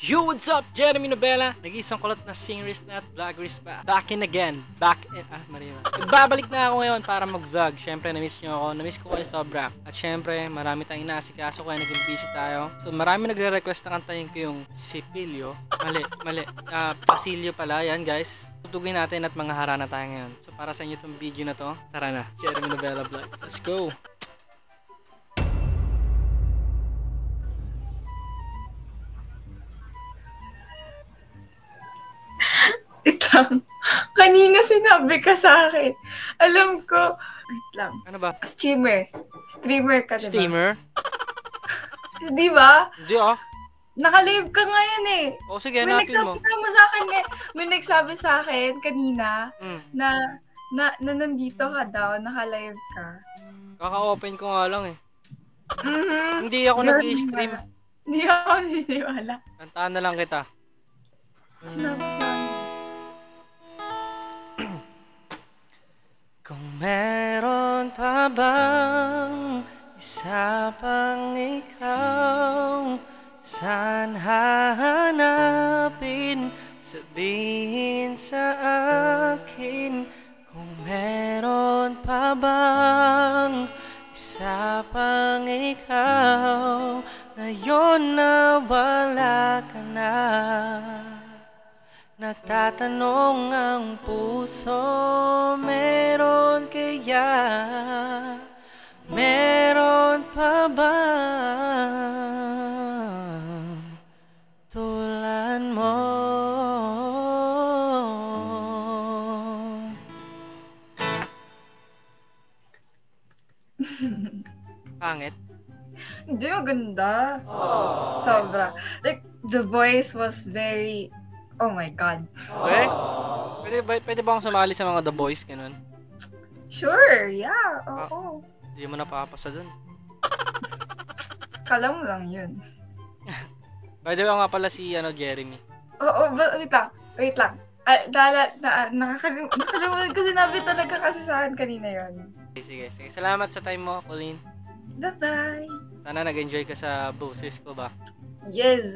Yo, what's up? Jeremy Nobela, nag-isang kulot na singerist na at vloggerist pa. Back in again. Back in... Ah, Maria. Nagbabalik na ako ngayon para mag-vlog. Siyempre, na-miss nyo ako. Na-miss ko kayo sobra. At siyempre, marami tayong inaasikaso kaya naging busy tayo. So, marami nagre-request na kantahin ko yung Sipilyo. Mali, mali. Ah, Pasilyo pala. Yan, guys. Tutugin natin at mga harana tayo ngayon. So, para sa inyo itong video na to, tara na. Jeremy Nobela Vlog. Let's go! Lang. Kanina sinabi ka sa akin. Alam ko. Wait lang. Ano ba? Streamer. Streamer ka, diba? Steamer? Di ba? Hindi ah. Nakalive ka ngayon eh. O sige, May hanapin mo. nagsabi mo sa akin nga, may nagsabi sa akin kanina Hmm. na, na, na nandito ka daw, nakalive ka. Kaka-open ko nga lang eh. Mhm. Hindi ako nag-stream. nga. Hindi ako naniniwala. Kantaan na lang kita. Sinabi Kung meron pa bang isa pang ikaw Saan hahanapin? Sabihin sa akin Kung meron pa bang Pangit? Hindi maganda. Sobra. Like, the voice was very, oh my God. Okay? Pwede ba, pwede ba akong sumali sa mga The Boys, ganun? Sure, yeah, oo. Hindi mo napapasa dun. Kala mo lang yun. By the way, nga pala si ano, Jeremy. Oo, but wait lang. Wait lang. Ah, dala, na, nakakalim, nakalimutan ko sinabi talaga kasi sa akin kanina yon. Sige, sige, sige. Salamat sa time mo, Colleen. Bye-bye. Sana nag-enjoy ka sa boses ko ba? Yes.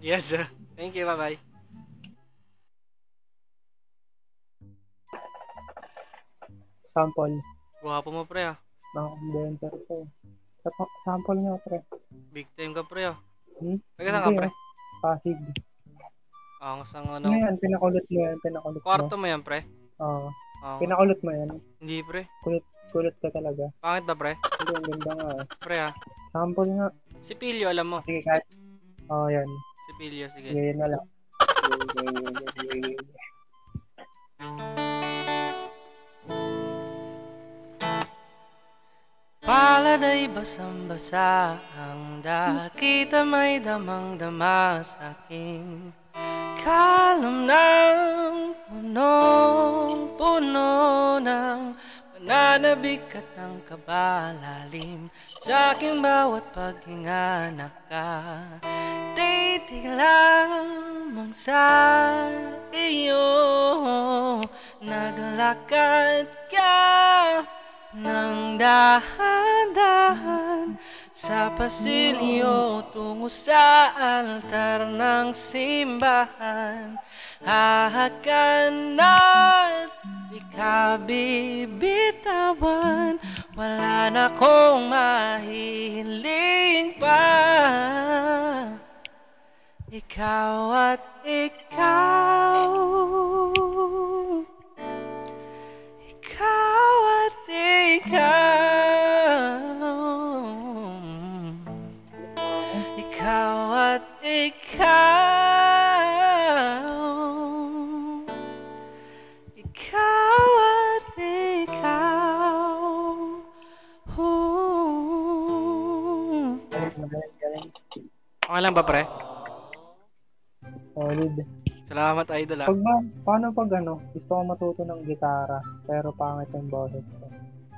Yes, sir. Thank you, bye-bye. Sample. Guwapo mo, pre, ah. Condenser ko. Sa- Sample nga, pre. Big time ka, pre, ah. Hmm? Taga saan ka, pre? ah. Pasig. Ang Ano ano. yan? Pinakulot mo yan. Pinakulot Kwarto mo. mo yan, pre? Oo. Oo. Pinakulot mo yan. Hindi, pre. Kulot ka talaga. Pangit ba, pre? Hindi, ang ganda nga. eh. Pre, ah. Sample nga. Si Pilio, alam mo. Sige, kahit. Oo, yan. Si Pilio, sige. Sige, yun na lang. Sige, sige, sige, sige. Palad ay basang-basa ang dakita may damang-dama sa aking kalam ng punong-puno ng pananabik at ng kabalalim. Sa aking bawat paghinga nakatitig lamang sa iyo. Naglakad ka nang dahan-dahan sa pasilyo tungo sa altar ng simbahan. Hahakan at di ka bibitawan Wala na kong mahihiling pa. Ikaw at ikaw Ikaw at ikaw Ikaw at ikaw Ooh. Okay lang ba pre? Solid. Salamat idol ah. Pag ba, paano pag ano, gusto ko matuto ng gitara, pero pangit yung boses ko.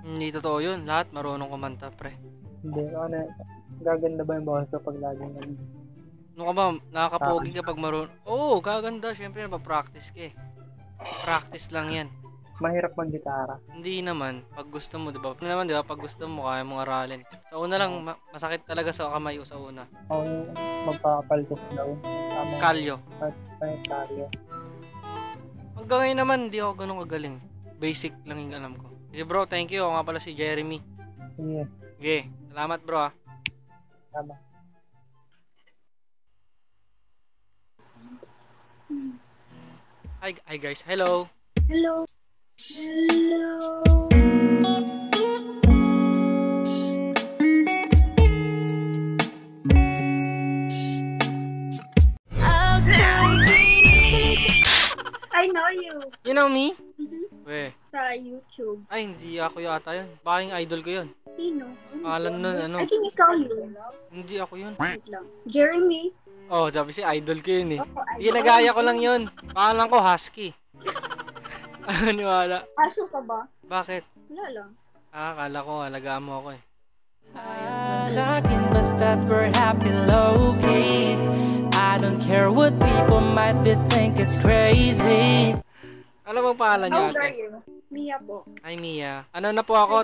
Hindi totoo yun. Lahat marunong kumanta pre. Hindi, ano, gaganda ba yung boses ko pag laging nag... Ano ka ba? Nakakapogi ka pag marunong. Oo, gaganda. Siyempre, napapractice ka eh. Practice lang yan. Mahirap mag-gitara. Hindi naman. Pag gusto mo, di ba? Ano naman, di ba? Pag gusto mo, kaya mong aralin. Sa una lang, ma- masakit talaga sa kamay o sa una. Ako yung magpapaltos daw. Tama. Kalyo. May kalyo. Hanggang ngayon naman, hindi ako ganun kagaling. Basic lang yung alam ko. Sige bro, thank you. Ako nga pala si Jeremy. Sige, Sige, salamat bro ah. Tama. Hi, hi guys, hello. Hello. Hello. I know you You know me? Mhm. We, sa YouTube. ay hindi ako yata yun. Baka idol ko yun. Sino? Pangalan nun, ano? I think ikaw yun. Hindi ako yun. Wait lang. Jeremy. Oh, sabi si idol ko yun eh. Ako, Hindi, nagaya ko lang yun. Pangalan ko Husky. Ano niwala? Aso ka ba? Bakit? Wala lang. Ah, akala ko alagaan mo ako eh. Sa akin basta't we're happy low-key I don't care what people might be think it's crazy Ano bang pangalan niyo How old are you? Mia po. Hi Mia. Ano na po ako?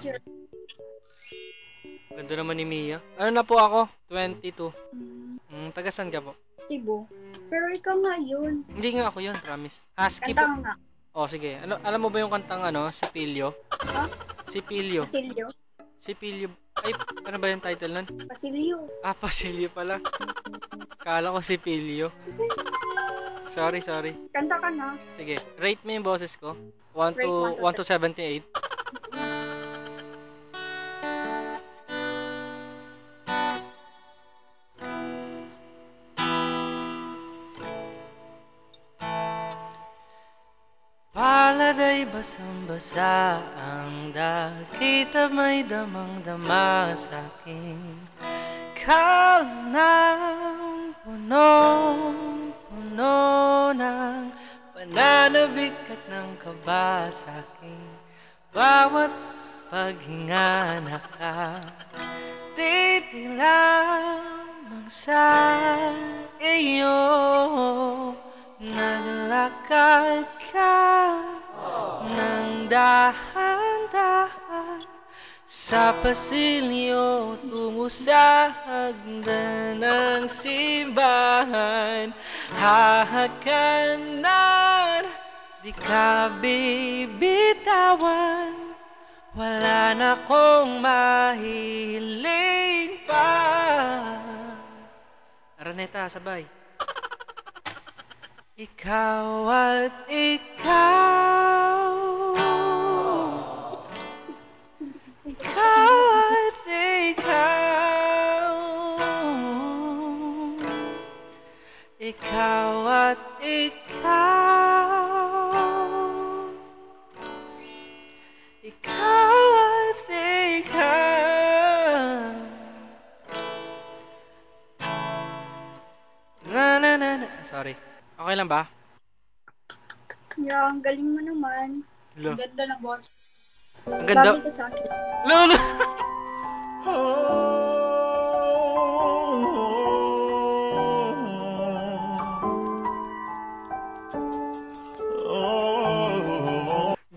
Ganda naman ni Mia. Ano na po ako? 22. Hmm, Hmm, taga saan ka po? Cebu. Pero ikaw nga yun. Hindi nga ako yun, promise. Husky Kanta po. nga. Oh, sige. Ano, alam mo ba yung kantang ano? Si Pilio? Ha? Si Pilio. Pasilyo. Si Pilio. Ay, ano ba yung title nun? Pasilyo. Ah, Pasilio pala. Kala ko si Pilio. Sorry, sorry. Kanta ka na. Sige, rate mo yung boses ko. 1 Rate to, 1 one to to 78. Basang-basa ang dakit at may damang-dama sa aking kalanang punong-puno ng pananabik at ng kaba sa aking bawat paghinga naka titig lamang sa iyo. Naglakad ka dahan-dahan Sa pasilyo tungo sa hagdan ng simbahan. Hahakanan, di ka bibitawan. Wala na kong mahiling pa. Araneta, sabay. Ikaw at ikaw Ganda ng boss. Ang ganda. Sabi ko sa akin. Lo, lo.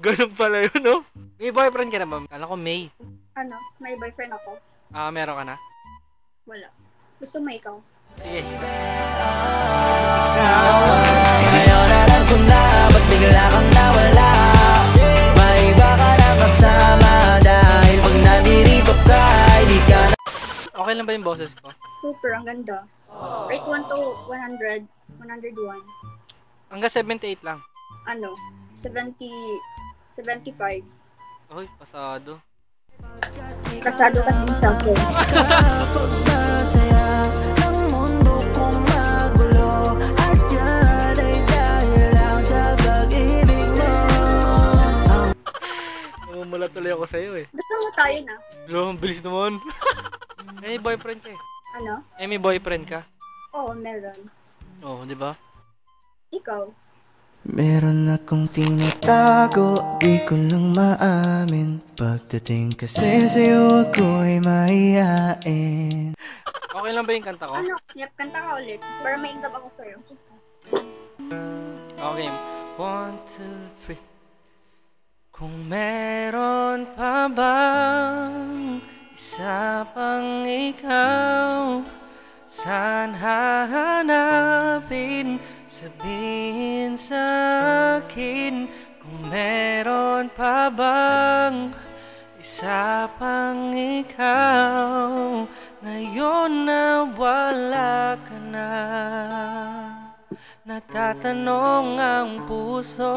Ganun pala yun, no? May boyfriend ka na ba? Kala ko May. Ano? May boyfriend ako? Ah, meron ka na? Wala. Gusto mo ikaw? Sige. Ngayon alam ko na Ba't bigla kang Okay lang ba yung boses ko? Super, ang ganda. Rate 1 to 100. 101. Hanggang 78 lang. Ano? 70... 75. Uy, pasado. Kasado ka din sa akin. Namumula tuloy ako sa'yo eh. Gusto mo tayo na? Lo, ang bilis naman. eh, may boyfriend ka eh. Ano? Eh, may boyfriend ka. Oo, meron. Oo, di ba? Ikaw? Meron akong tinatago, di ko lang maamin Pagdating kasi sa'yo ako'y mahihain Okay lang ba yung kanta ko? Ano? Yep, kanta ka ulit. Para may ingab ako sa'yo. Okay. One, two, three. Kung meron pa bang isa pang ikaw Saan hahanapin? Sabihin sa akin Kung meron pa bang Isa pang ikaw. Ngayon na wala ka na. Natatanong ang puso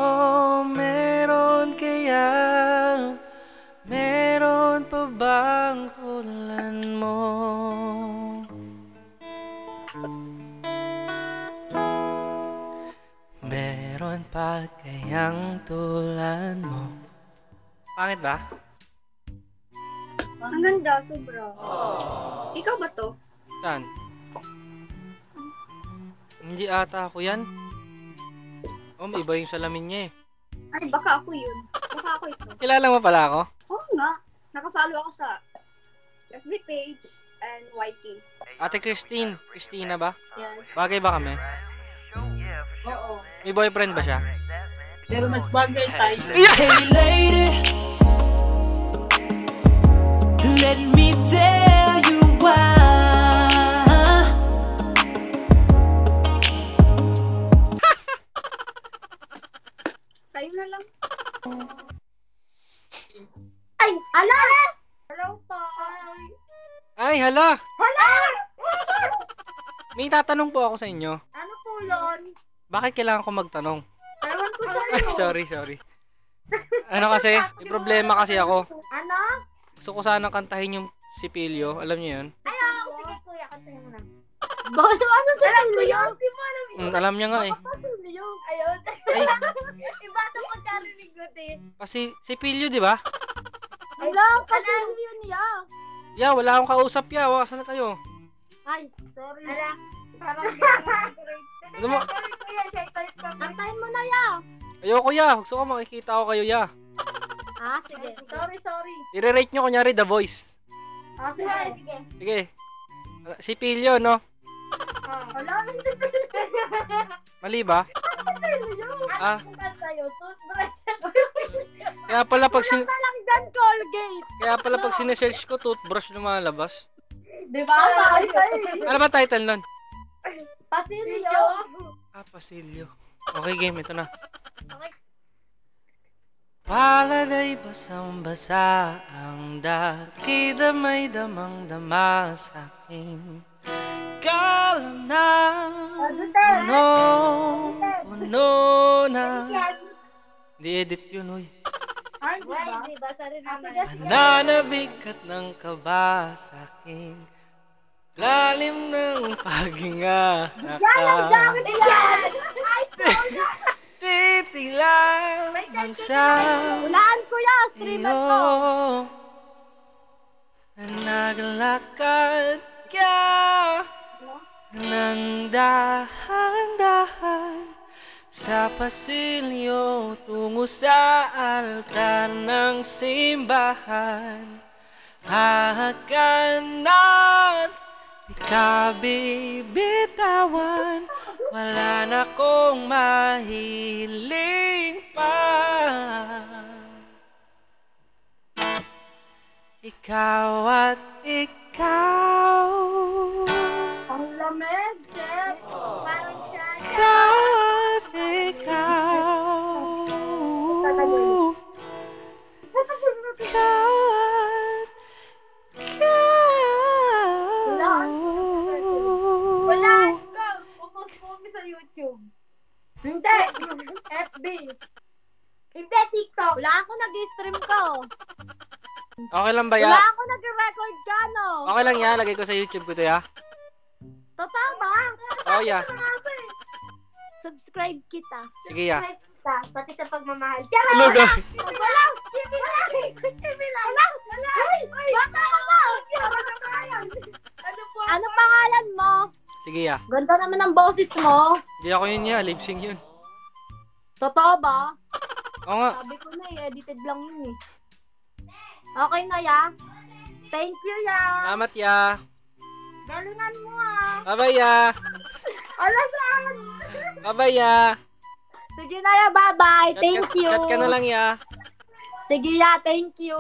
Meron kaya kayang tulan mo? Pangit ba? Ang ganda, sobra. Ikaw ba to? Saan? Hindi ata ako yan. Oh, may iba yung salamin niya eh. Ay, baka ako yun. Baka ako ito. Kilala mo pala ako? Oo nga. Nakafollow ako sa FB page and YT. Ate Christine. Christina ba? Yes. Bagay ba kami? Oo. May boyfriend ba siya? Pero mas bagay tayo. Hey lady Let me tell you why na lang. Ay, ala! Hello po. Ay, hala! Hala! May tatanong po ako sa inyo. Ano po yun? Bakit kailangan ko magtanong? Ay, sa'yo. sorry, sorry. Ano kasi? May problema kasi ako. Ano? Gusto ko sanang kantahin yung Sipilyo. Alam niyo yun? Ayaw! Sige kuya, kantahin mo na. Bakit ano sa alam ko yun? Di mo alam Mm, alam niya nga eh. yun. Ayun. Ay, Iba ito pagkarinig ko, te. kasi Sipilyo, di ba? Alam, kasi yun niya. Ya, wala akong kausap ya. Wasan na kayo. Ay, sorry. Ala, parang Ano mo? Kantahin mo na ya. Ayoko ya. Gusto ko makikita ko kayo ya. Ah, sige. Sorry, sorry. I-rate nyo kunyari The Voice. Ah, sige. Sige. Sige. Sipilyo, no? Wala, Mali ba? Ah. Toothbrush. Kaya pala pag sin lang dyan, Colgate. kaya pala pag sinesearch ko toothbrush lumalabas. Di ba? Sorry. Ano ba title nun? Pasilyo. Ah, Pasilyo. Okay, game. Ito na. Okay. Paladay basang-basa ang dakida may damang-dama sa akin Kalam na puno, puno na Di edit yun, uy naman. Nananabigat ng kaba sa akin Lalim ng paghinga naka Titilangan sa Ulaan ko yan. iyo Naglakad ka ng dahan-dahan Sa pasilyo tungo sa altar ng simbahan. Hakanat Di ka bibitawan. Wala na kong mahiling Ikaw at ikaw Ang lamig, chef. Parang siya. Ikaw at ikaw Ikaw at ikaw Wala. Upos sa YouTube. Hindi. FB. Hindi, TikTok. Wala ako nag-stream ko. Okay lang ba Wala ya? ako nag-record ka, no? Okay lang ya. Lagay ko sa YouTube ko to ya. Totoo ba? Oh, ya. Subscribe kita. Sige ya. kita, pati sa pagmamahal. Tiyara! Wala! Kimi lang! Wala! Wala! Bata ka ba? Ano po? Ano pangalan mo? Sige ya. Ganda naman ang boses mo. Hindi ako yun ya. Lip sync yun. Totoo ba? Oo nga. Sabi ko na eh, edited lang yun eh. Okay na ya. Thank you ya. Salamat ya. Galingan mo ah. Bye-bye ya. Ala saan? Bye-bye ya. Sige na ya, bye-bye. Thank ka, you. Chat ka na lang ya. Sige ya, thank you.